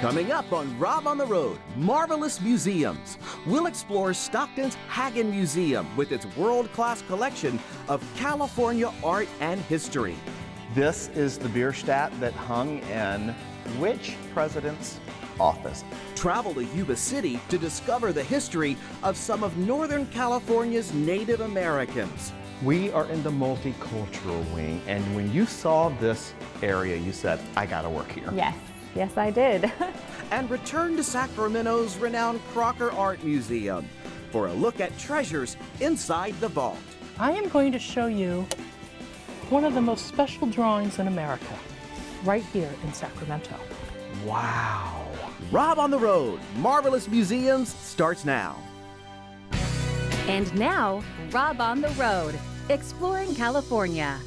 Coming up on Rob on the Road, Marvelous Museums. We'll explore Stockton's Haggin Museum with its world class collection of California art and history. This is the Bierstadt that hung in which president's office? Travel to Yuba City to discover the history of some of Northern California's Native Americans. We are in the multicultural wing, and when you saw this area, you said, I gotta work here. Yes, yes, I did. and return to Sacramento's renowned Crocker Art Museum for a look at treasures inside the vault. I am going to show you one of the most special drawings in America, right here in Sacramento. Wow. Rob on the Road, Marvelous Museums starts now. And now, Rob on the Road, exploring California.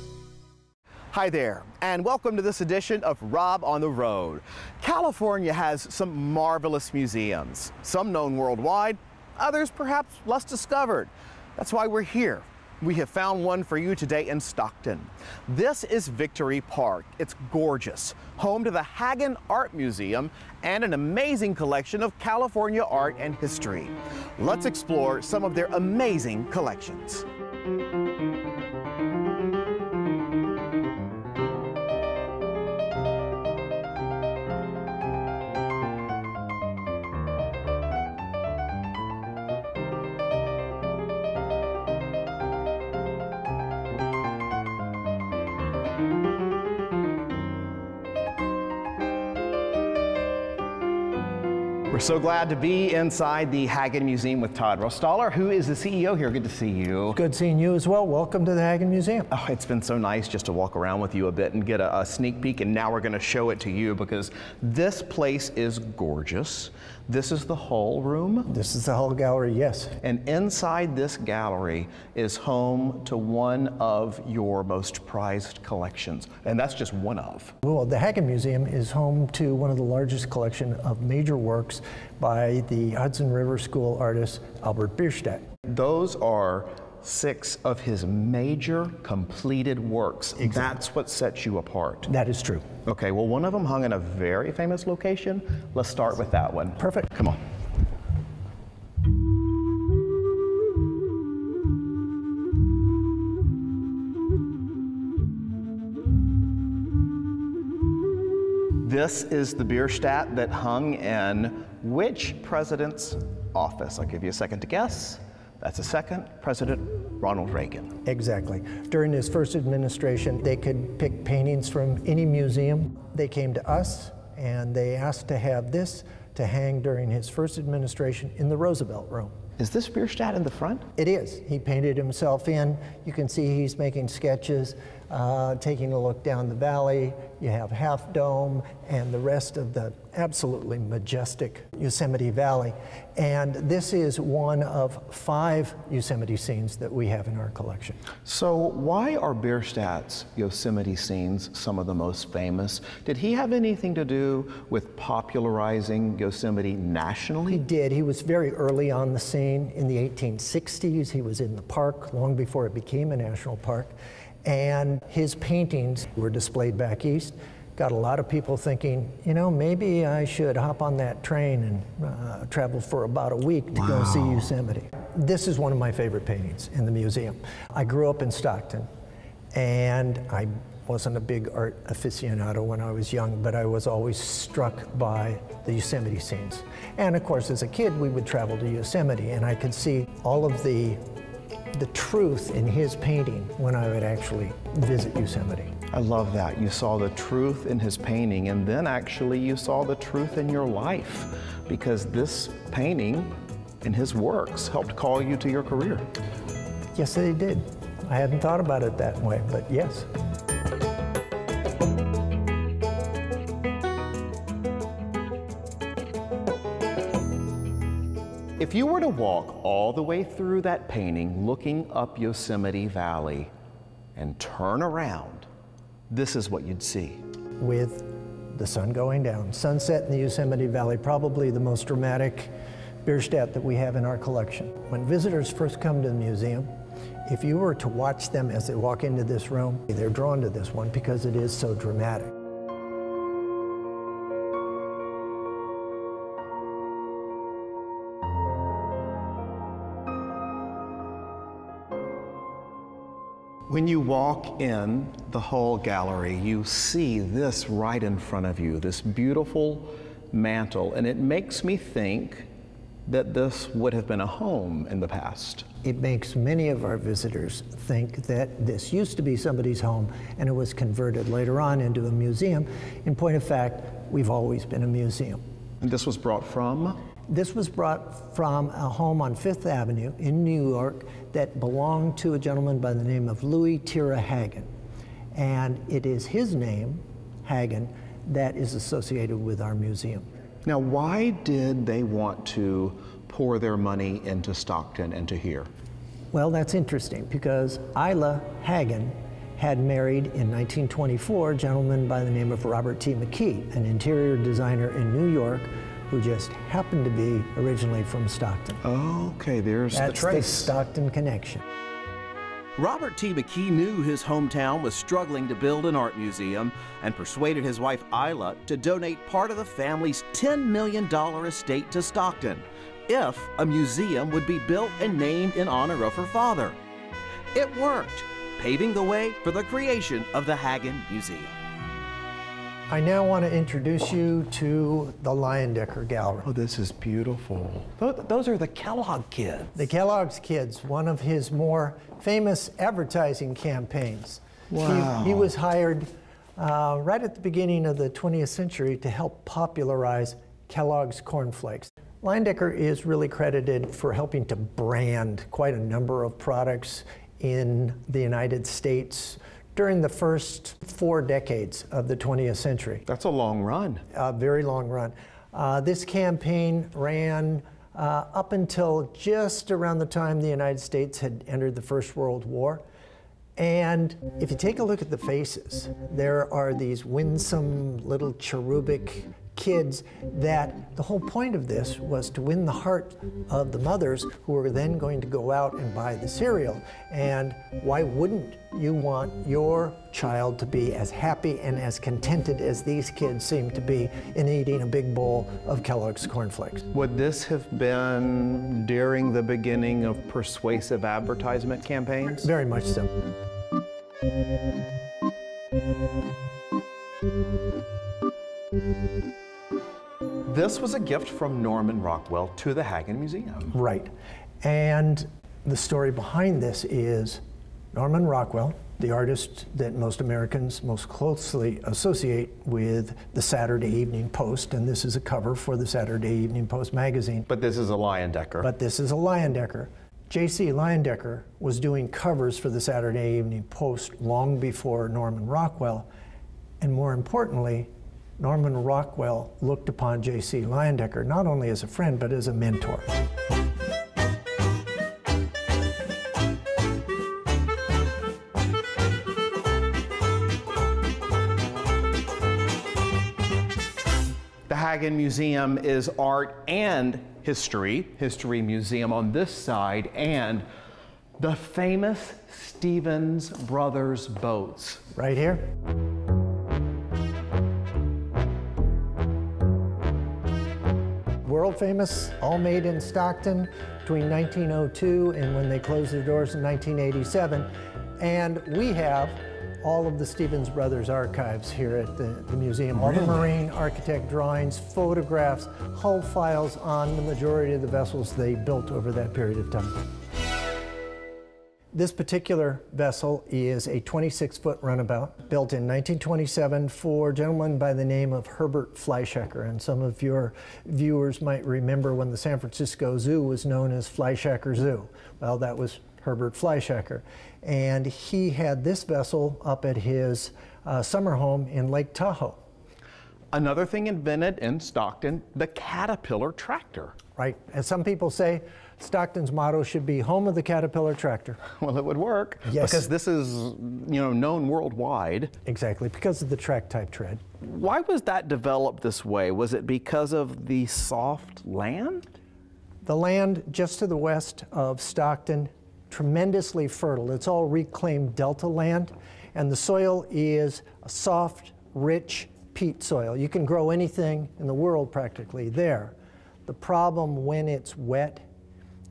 Hi there, and welcome to this edition of Rob on the Road. California has some marvelous museums, some known worldwide, others perhaps less discovered. That's why we're here we have found one for you today in Stockton. This is Victory Park. It's gorgeous, home to the Haggin Art Museum and an amazing collection of California art and history. Let's explore some of their amazing collections. We're so glad to be inside the Haggin Museum with Tod Ruhstaller, who is the CEO here. Good to see you. Good seeing you as well. Welcome to the Haggin Museum. Oh, it's been so nice just to walk around with you a bit and get a, a sneak peek, and now we're going to show it to you because this place is gorgeous. This is the hall room. This is the hall Gallery, yes. And inside this gallery is home to one of your most prized collections, and that's just one of. Well, the Haggin Museum is home to one of the largest collection of major works by the Hudson River School artist Albert Bierstadt. Those are six of his major completed works. Exactly. That's what sets you apart. That is true. Okay, well, one of them hung in a very famous location. Let's start with that one. Perfect. Come on. This is the Bierstadt that hung in which president's office? I'll give you a second to guess. That's a second, President Ronald Reagan. Exactly. During his first administration, they could pick paintings from any museum. They came to us and they asked to have this to hang during his first administration in the Roosevelt Room. Is this Bierstadt in the front? It is. He painted himself in. You can see he's making sketches, uh, taking a look down the valley. You have Half Dome and the rest of the absolutely majestic Yosemite Valley. And this is one of five Yosemite scenes that we have in our collection. So why are Bierstadt's Yosemite scenes some of the most famous? Did he have anything to do with popularizing Yosemite nationally? He did. He was very early on the scene in the 1860s. He was in the park long before it became a national park. And his paintings were displayed back east got a lot of people thinking, you know, maybe I should hop on that train and uh, travel for about a week to wow. go see Yosemite. This is one of my favorite paintings in the museum. I grew up in Stockton, and I wasn't a big art aficionado when I was young, but I was always struck by the Yosemite scenes. And of course, as a kid, we would travel to Yosemite, and I could see all of the the truth in his painting when I would actually visit Yosemite. I love that. You saw the truth in his painting, and then actually you saw the truth in your life because this painting and his works helped call you to your career. Yes, they did. I hadn't thought about it that way, but yes. If you were to walk all the way through that painting looking up Yosemite Valley and turn around, this is what you'd see. With the sun going down, sunset in the Yosemite Valley, probably the most dramatic Bierstadt that we have in our collection. When visitors first come to the museum, if you were to watch them as they walk into this room, they're drawn to this one because it is so dramatic. When you walk in the whole gallery, you see this right in front of you, this beautiful mantle, and it makes me think that this would have been a home in the past. It makes many of our visitors think that this used to be somebody's home and it was converted later on into a museum. In point of fact, we've always been a museum. And this was brought from? This was brought from a home on Fifth Avenue in New York that belonged to a gentleman by the name of Louis Terah Haggin. And it is his name, Haggin, that is associated with our museum. Now, why did they want to pour their money into Stockton and to here? Well, that's interesting because Isla Haggin had married in 1924 a gentleman by the name of Robert T. McKee, an interior designer in New York who just happened to be originally from Stockton. Okay, there's That's the trace. the Stockton connection. Robert T. McKee knew his hometown was struggling to build an art museum and persuaded his wife Isla to donate part of the family's $10 million estate to Stockton if a museum would be built and named in honor of her father. It worked, paving the way for the creation of the Haggin Museum. I now want to introduce you to the Leyendecker Gallery. Oh, this is beautiful. Tho- Those are the Kellogg kids. The Kellogg's Kids, one of his more famous advertising campaigns. He- Wow. He, was hired uh, right at the beginning of the 20th century to help popularize Kellogg's cornflakes. Leyendecker is really credited for helping to brand quite a number of products in the United States during the first four decades of the 20th century That's a long run. a very long run. Uh, this campaign ran uh, up until just around the time the United States had entered the First World War. And if you take a look at the faces, there are these winsome little cherubic kids that the whole point of this was to win the heart of the mothers who were then going to go out and buy the cereal. And why wouldn't you want your child to be as happy and as contented as these kids seem to be in eating a big bowl of Kellogg's cornflakes? Would this have been during the beginning of persuasive advertisement campaigns? Very much so. This was a gift from Norman Rockwell to the Haggin Museum. Right. And the story behind this is Norman Rockwell, the artist that most Americans most closely associate with the Saturday Evening Post, and this is a cover for the Saturday Evening Post magazine. But this is a Leyendecker. But this is a Leyendecker. J.C. Leyendecker was doing covers for the Saturday Evening Post long before Norman Rockwell. And more importantly, Norman Rockwell looked upon J.C. Leyendecker not only as a friend, but as a mentor. The Haggin Museum is art and history, history museum on this side, and the famous Stevens Brothers boats. Right here. World famous, all made in Stockton between 1902 and when they closed their doors in 1987. And we have all of the Stevens Brothers archives here at the, the museum. All the marine architect drawings, photographs, hull files on the majority of the vessels they built over that period of time. This particular vessel is a 26-foot runabout built in 1927 for a gentleman by the name of Herbert Fleischacker. And some of your viewers might remember when the San Francisco Zoo was known as Fleischacker Zoo. Well, that was Herbert Fleischacker. And he had this vessel up at his uh, summer home in Lake Tahoe. Another thing invented in Stockton, the Caterpillar tractor. Right? As some people say, Stockton's motto should be home of the Caterpillar tractor. Well, it would work Yes. because this is, you know, known worldwide. Exactly, because of the track type tread. Why was that developed this way? Was it because of the soft land? The land just to the west of Stockton, tremendously fertile. It's all reclaimed delta land, and the soil is a soft, rich peat soil. You can grow anything in the world practically there. The problem when it's wet,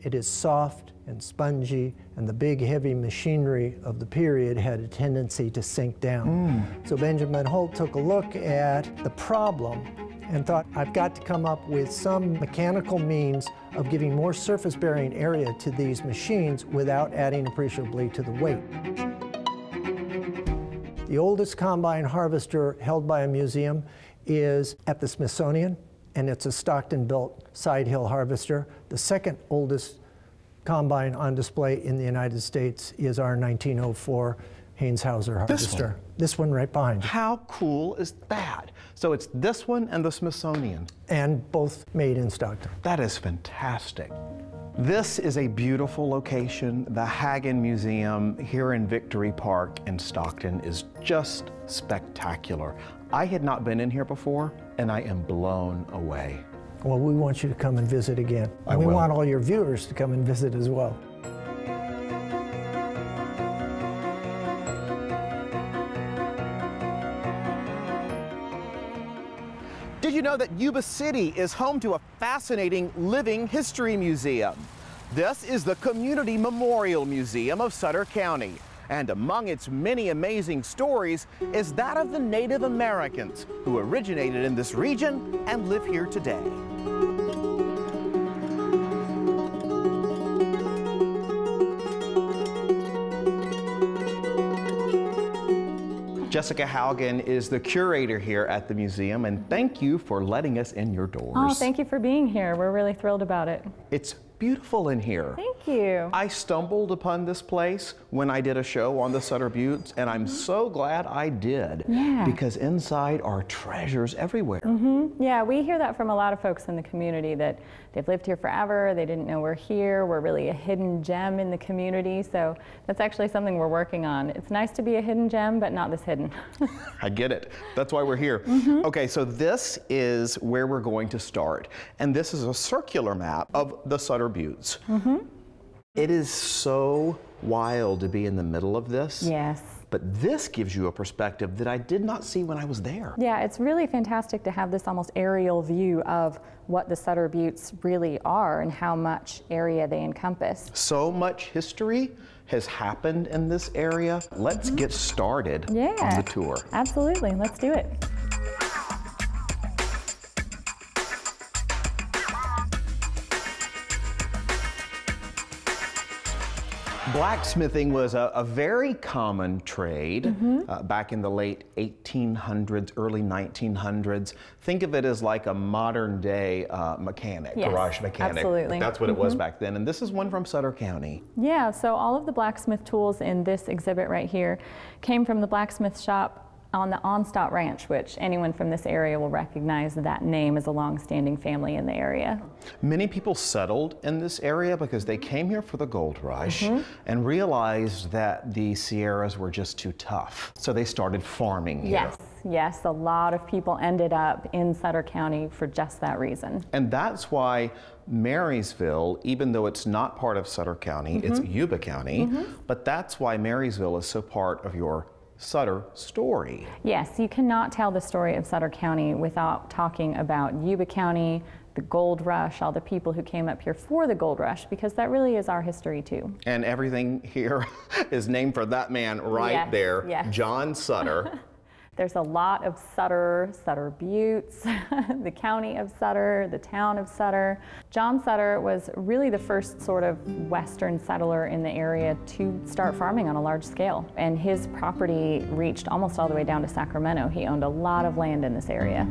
it is soft and spongy, and the big heavy machinery of the period had a tendency to sink down. Mm. So Benjamin Holt took a look at the problem and thought, I've got to come up with some mechanical means of giving more surface bearing area to these machines without adding appreciably to the weight. The oldest combine harvester held by a museum is at the Smithsonian, and it's a Stockton-built side hill harvester. The second oldest combine on display in the United States is our 1904 Haines Houser harvester. This one? This one right behind you. How cool is that? So it's this one and the Smithsonian. And both made in Stockton. That is fantastic. This is a beautiful location. The Haggin Museum here in Victory Park in Stockton is just spectacular. I had not been in here before, and I am blown away. Well, we want you to come and visit again. I And we will. want all your viewers to come and visit as well. Know that Yuba City is home to a fascinating living history museum? This is the Community Memorial Museum of Sutter County. And among its many amazing stories is that of the Native Americans who originated in this region and live here today. Jessica Haugen is the curator here at the museum, and thank you for letting us in your doors. Oh, thank you for being here. We're really thrilled about it. It's beautiful in here. Thank you. I stumbled upon this place when I did a show on the Sutter Buttes, and I'm so glad I did. Yeah. Because inside are treasures everywhere. Mm-hmm. Yeah, we hear that from a lot of folks in the community that they've lived here forever, they didn't know we're here, we're really a hidden gem in the community. So that's actually something we're working on. It's nice to be a hidden gem, but not this hidden. I get it. That's why we're here. Okay, so this is where we're going to start. And this is a circular map of the Sutter Buttes. Mm-hmm. It is so wild to be in the middle of this. yes. But this gives you a perspective that I did not see when I was there. Yeah, it's really fantastic to have this almost aerial view of what the Sutter Buttes really are and how much area they encompass. So much history has happened in this area. Let's get started Yeah. on the tour. Absolutely. Let's do it. Blacksmithing was a, a very common trade Mm-hmm. uh, back in the late 1800s, early 1900s. Think of it as like a modern day uh, mechanic, Yes, garage mechanic. absolutely. Mm-hmm. That's what it was back then. And this is one from Sutter County. Yeah, so all of the blacksmith tools in this exhibit right here came from the blacksmith shop on the Onstott Ranch, which anyone from this area will recognize that name as a long-standing family in the area. Many people settled in this area because they came here for the gold rush Mm-hmm. and realized that the Sierras were just too tough. So they started farming here. Yes, yes, a lot of people ended up in Sutter County for just that reason. And that's why Marysville, even though it's not part of Sutter County, it's Mm-hmm. Yuba County, but that's why Marysville is so part of your Sutter story. Yes, you cannot tell the story of Sutter County without talking about Yuba County, the gold rush, all the people who came up here for the gold rush, because that really is our history too. And everything here is named for that man right Yes, there, yes. John Sutter. There's a lot of Sutter, Sutter Buttes, the county of Sutter, the town of Sutter. John Sutter was really the first sort of Western settler in the area to start farming on a large scale. And his property reached almost all the way down to Sacramento. He owned a lot of land in this area.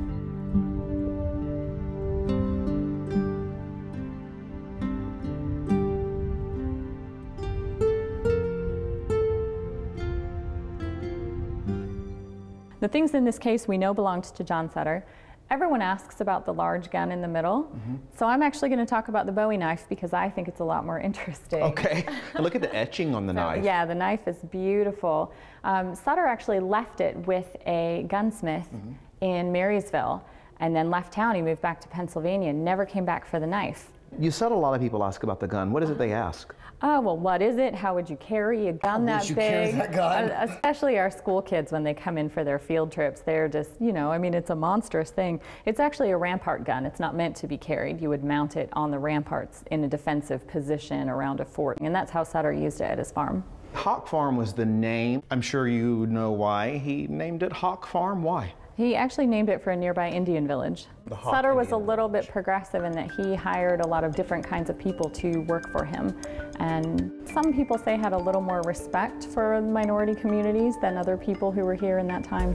The things in this case we know belonged to John Sutter. Everyone asks about the large gun in the middle. So I'm actually going to talk about the Bowie knife because I think it's a lot more interesting. okay, look at the etching on the knife. Yeah, the knife is beautiful. Um, Sutter actually left it with a gunsmith Mm-hmm. in Marysville. and then left town. He moved back to Pennsylvania, and never came back for the knife. You said a lot of people ask about the gun. What is it they ask? Oh, well, what is it? How would you carry a gun that you big? carry that gun? Uh, Especially our school kids when they come in for their field trips. They're just, you know, I mean, it's a monstrous thing. It's actually a rampart gun. It's not meant to be carried. You would mount it on the ramparts in a defensive position around a fort. And that's how Sutter used it at his farm. Hock Farm was the name. I'm sure you know why he named it Hock Farm. Why? He actually named it for a nearby Indian village. The Hock Sutter was a Indian little bit progressive in that he hired a lot of different kinds of people to work for him. And some people say had a little more respect for minority communities than other people who were here in that time.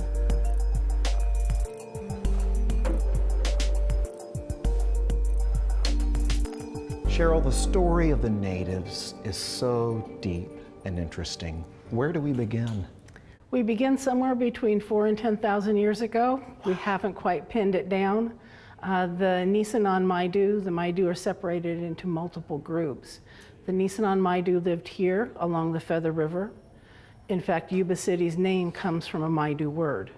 Cheryl, the story of the natives is so deep and interesting. Where do we begin? We begin somewhere between four and 10,000 years ago. We haven't quite pinned it down. Uh, the Nisenan Maidu, the Maidu are separated into multiple groups. The Nisenan Maidu lived here along the Feather River. In fact, Yuba City's name comes from a Maidu word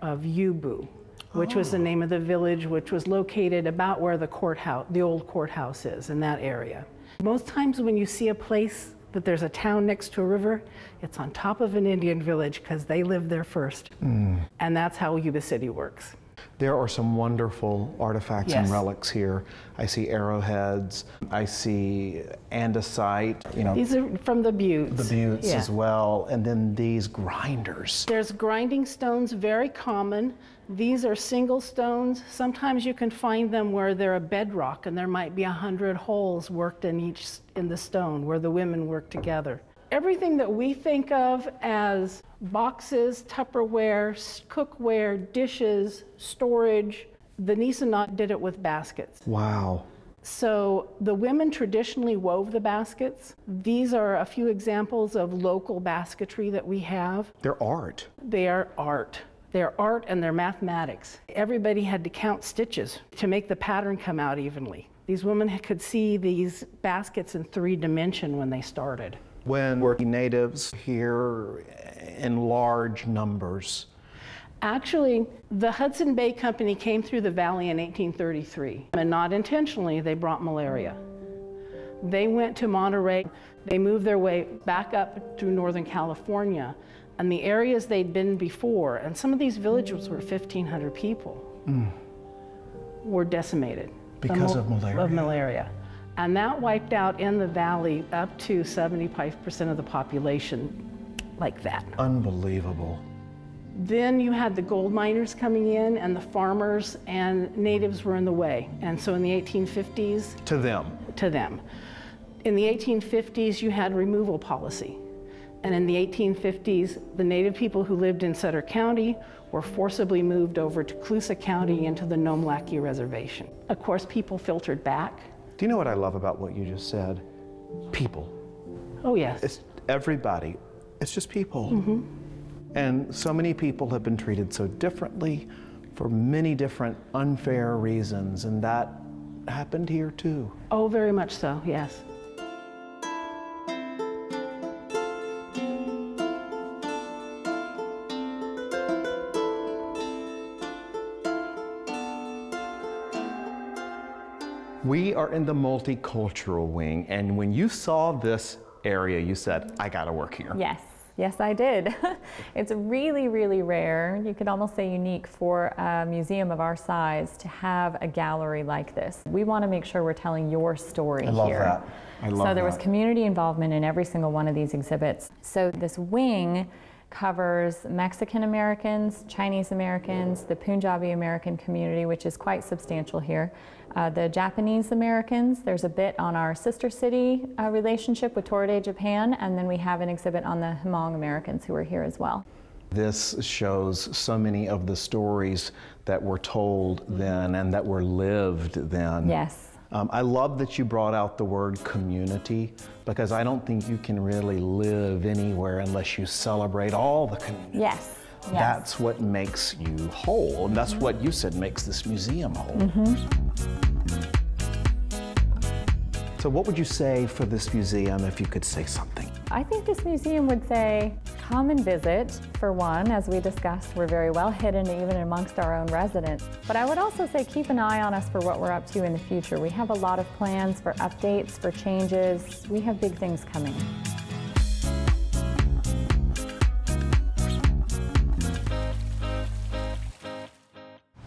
of Yubu, which was the name of the village, which was located about where the courthouse, the old courthouse is in that area. Most times when you see a place that there's a town next to a river, it's on top of an Indian village because they lived there first. Mm. And that's how Yuba City works. There are some wonderful artifacts and relics here. I see arrowheads. I see andesite, you know, These are from the buttes. the buttes Yeah. as well, and then these grinders. There's grinding stones, very common. These are single stones. Sometimes you can find them where they're a bedrock and there might be a hundred holes worked in each in the stone where the women work together. Everything that we think of as boxes, Tupperware, cookware, dishes, storage, the Nisenan did it with baskets. Wow. So the women traditionally wove the baskets. These are a few examples of local basketry that we have. They're art. They are art. They're art and they're mathematics. Everybody had to count stitches to make the pattern come out evenly. These women could see these baskets in three dimension when they started. When were natives here in large numbers? Actually, the Hudson Bay Company came through the valley in 1833, and not intentionally, they brought malaria. They went to Monterey, they moved their way back up through Northern California, and the areas they'd been before, and some of these villages were 1,500 people, mm. were decimated. Because of malaria. Of malaria. And that wiped out in the valley up to 75% of the population like that. Unbelievable. Then you had the gold miners coming in, and the farmers and natives were in the way. And so in the 1850s, To them. to them. In the 1850s, you had removal policy. And in the 1850s, the native people who lived in Sutter County were forcibly moved over to Colusa County into the Nome Lackee Reservation. Of course, people filtered back. Do you know what I love about what you just said? People. Oh, yes. It's everybody. It's just people. Mm-hmm. And so many people have been treated so differently for many different unfair reasons, and that happened here too. Oh, very much so, yes. We are in the multicultural wing, and when you saw this area, you said, I gotta work here. Yes, yes, I did. it's really, really rare. You could almost say unique for a museum of our size to have a gallery like this. We want to make sure we're telling your story I love here. that. I love that. so there was community involvement in every single one of these exhibits. So this wing covers Mexican Americans, Chinese Americans, the Punjabi American community, which is quite substantial here, uh, the Japanese Americans. There's a bit on our sister city uh, relationship with Toride, Japan, and then we have an exhibit on the Hmong Americans who are here as well. This shows so many of the stories that were told then and that were lived then. Yes. Um, I love that you brought out the word community because I don't think you can really live anywhere unless you celebrate all the community. Yes. Yes. That's what makes you whole, and that's what you said makes this museum whole. So, what would you say for this museum if you could say something? I think this museum would say, come and visit, for one. As we discussed, we're very well hidden even amongst our own residents. But I would also say keep an eye on us for what we're up to in the future. We have a lot of plans for updates, for changes. We have big things coming.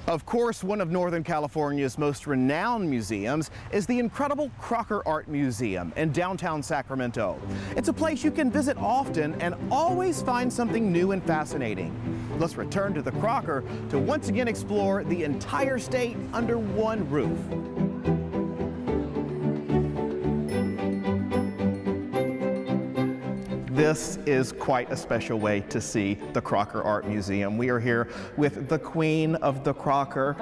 Of course, one of Northern California's most renowned museums is the incredible Crocker Art Museum in downtown Sacramento. It's a place you can visit often and always find something new and fascinating. Let's return to the Crocker to once again explore the entire state under one roof. This is quite a special way to see the Crocker Art Museum. We are here with the queen of the Crocker,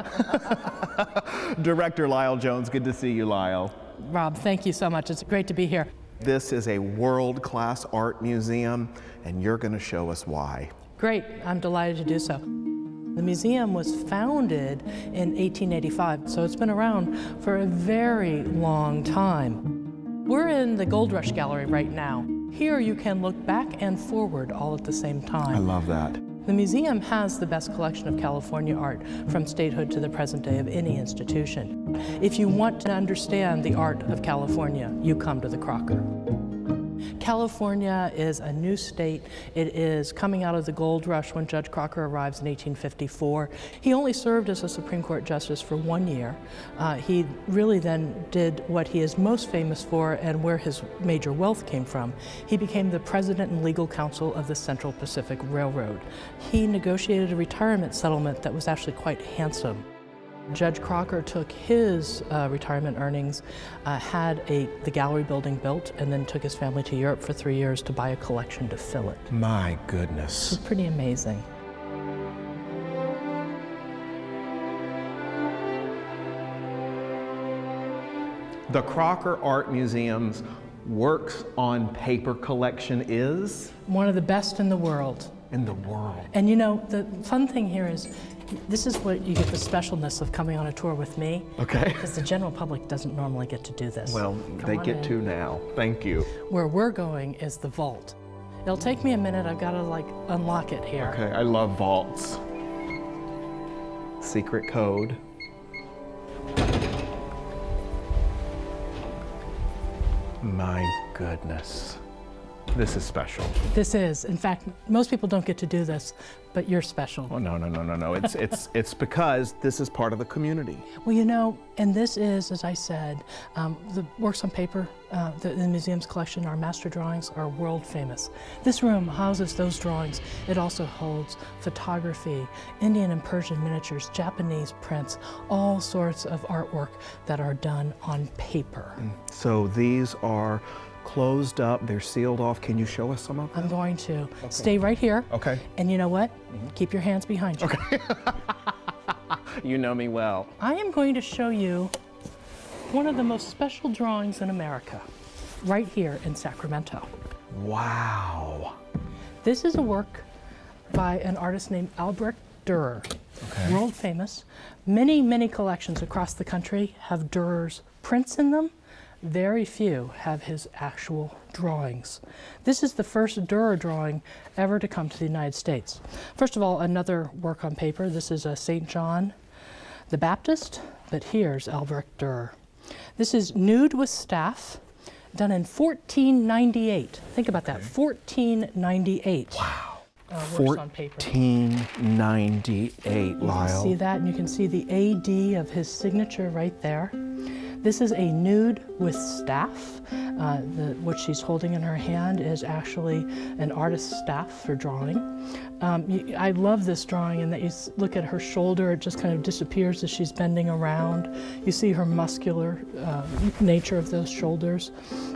Director Lial Jones. Good to see you, Lial. Rob, thank you so much. It's great to be here. This is a world-class art museum, and you're going to show us why. Great, I'm delighted to do so. The museum was founded in 1885, so it's been around for a very long time. We're in the Gold Rush Gallery right now. Here you can look back and forward all at the same time. I love that. The museum has the best collection of California art from statehood to the present day of any institution. If you want to understand the art of California, you come to the Crocker. California is a new state. It is coming out of the gold rush when Judge Crocker arrives in 1854. He only served as a Supreme Court justice for one year. Uh, he really then did what he is most famous for and where his major wealth came from. He became the president and legal counsel of the Central Pacific Railroad. He negotiated a retirement settlement that was actually quite handsome. Judge Crocker took his uh, retirement earnings, uh, had a, the gallery building built, and then took his family to Europe for three years to buy a collection to fill it. My goodness. It's pretty amazing. The Crocker Art Museum's Works on Paper collection is? One of the best in the world. In the world. And you know, the fun thing here is this is what you get the specialness of coming on a tour with me. Okay. Because the general public doesn't normally get to do this. Well, Come they get in. to now. Thank you. Where we're going is the vault. It'll take me a minute. I've got to like unlock it here. Okay, I love vaults. Secret code. My goodness. This is special. This is, in fact, most people don't get to do this, but you're special. Oh no, no, no, no, no. It's it's it's because this is part of the community. Well, you know, and this is, as I said, um, the works on paper, uh, the, the museum's collection, our master drawings are world famous. This room houses those drawings. It also holds photography, Indian and Persian miniatures, Japanese prints, all sorts of artwork that are done on paper. So these are closed up, they're sealed off. Can you show us some of them? I'm going to stay right here. Okay. And you know what? Mm-hmm. Keep your hands behind you. Okay. You know me well. I am going to show you one of the most special drawings in America, right here in Sacramento. Wow. This is a work by an artist named Albrecht Dürer, okay. world famous. Many, many collections across the country have Dürer's prints in them. Very few have his actual drawings. This is the first Dürer drawing ever to come to the United States. First of all, another work on paper. This is a St. John the Baptist, but here's Albrecht Dürer. This is Nude with Staff, done in 1498. Think about that, 1498. Wow. Uh, works on paper. 1498, Lial. See that, and you can see the AD of his signature right there. This is a nude with staff. Uh, the, what she's holding in her hand is actually an artist's staff for drawing. Um, you, I love this drawing in that you look at her shoulder, it just kind of disappears as she's bending around. You see her muscular uh, nature of those shoulders.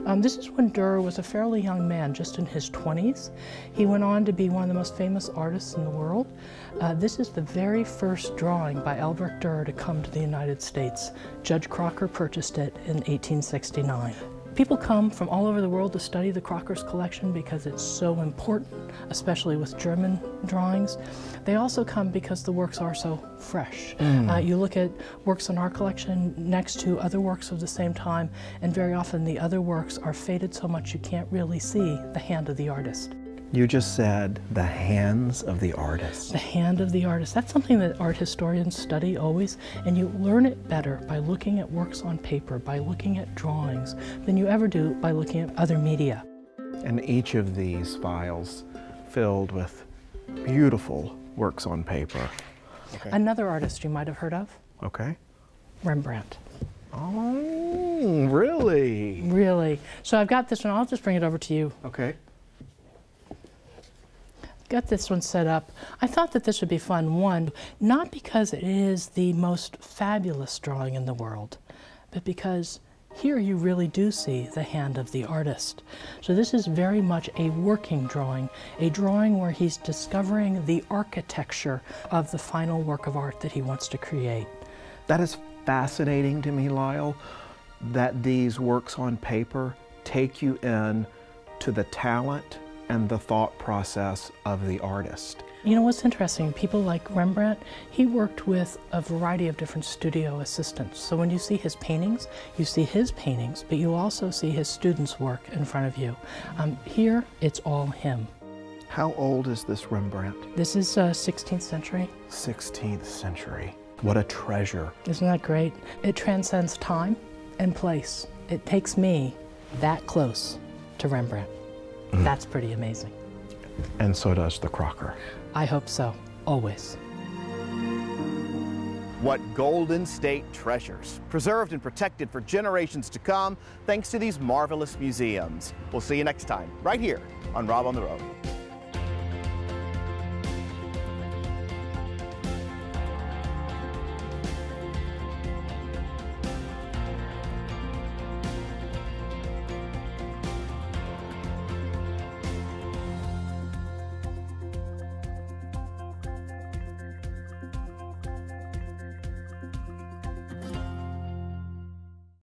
Um, this is when Dürer was a fairly young man, just in his 20s. He went on to be one of the most famous artists in the world. Uh, this is the very first drawing by Albrecht Dürer to come to the United States. Judge Crocker purchased it in 1869. People come from all over the world to study the Crocker's collection because it's so important, especially with German drawings. They also come because the works are so fresh. Uh, you look at works in our collection next to other works of the same time, and very often the other works are faded so much you can't really see the hand of the artist. You just said the hands of the artist. The hand of the artist. That's something that art historians study always, and you learn it better by looking at works on paper, by looking at drawings, than you ever do by looking at other media. And each of these files filled with beautiful works on paper. Okay. Another artist you might have heard of? Okay. Rembrandt. Oh, really? Really. So I've got this one. I'll just bring it over to you. Okay. Got this one set up. I thought that this would be fun. One, not because it is the most fabulous drawing in the world, but because here you really do see the hand of the artist. So this is very much a working drawing, a drawing where he's discovering the architecture of the final work of art that he wants to create. That is fascinating to me, Lial, that these works on paper take you in to the talent and the thought process of the artist. You know what's interesting? People like Rembrandt, he worked with a variety of different studio assistants. So when you see his paintings, you see his paintings, but you also see his students' work in front of you. Um, here, it's all him. How old is this Rembrandt? This is uh, 16th century. 16th century. What a treasure. Isn't that great? It transcends time and place. It takes me that close to Rembrandt. Mm. That's pretty amazing. And so does the Crocker. I hope so, always. What Golden State treasures, preserved and protected for generations to come, thanks to these marvelous museums. We'll see you next time, right here on Rob on the Road.